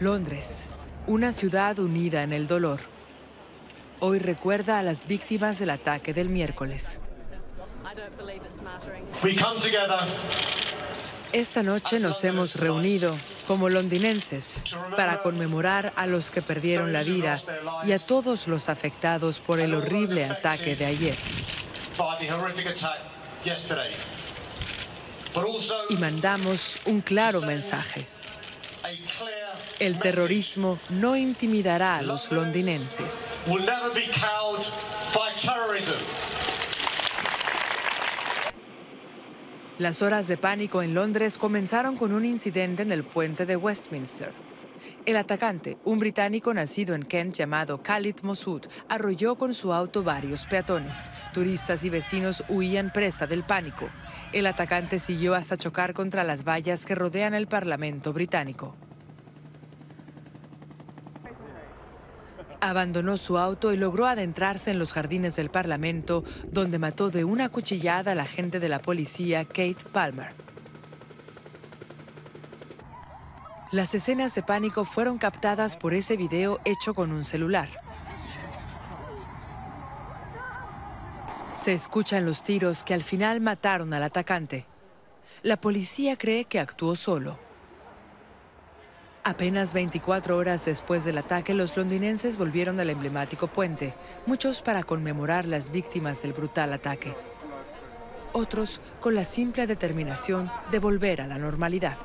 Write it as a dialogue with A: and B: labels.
A: Londres, una ciudad unida en el dolor. Hoy recuerda a las víctimas del ataque del miércoles. Esta noche nos hemos reunido como londinenses para conmemorar a los que perdieron la vida y a todos los afectados por el horrible ataque de ayer. Y mandamos un claro mensaje. El terrorismo no intimidará a los londinenses. Las horas de pánico en Londres comenzaron con un incidente en el puente de Westminster. El atacante, un británico nacido en Kent llamado Khalid Mossoud, arrolló con su auto varios peatones. Turistas y vecinos huían presa del pánico. El atacante siguió hasta chocar contra las vallas que rodean el Parlamento británico. Abandonó su auto y logró adentrarse en los jardines del Parlamento, donde mató de una cuchillada al agente de la policía, Keith Palmer. Las escenas de pánico fueron captadas por ese video hecho con un celular. Se escuchan los tiros que al final mataron al atacante. La policía cree que actuó solo. Apenas 24 horas después del ataque, los londinenses volvieron al emblemático puente, muchos para conmemorar las víctimas del brutal ataque, otros con la simple determinación de volver a la normalidad.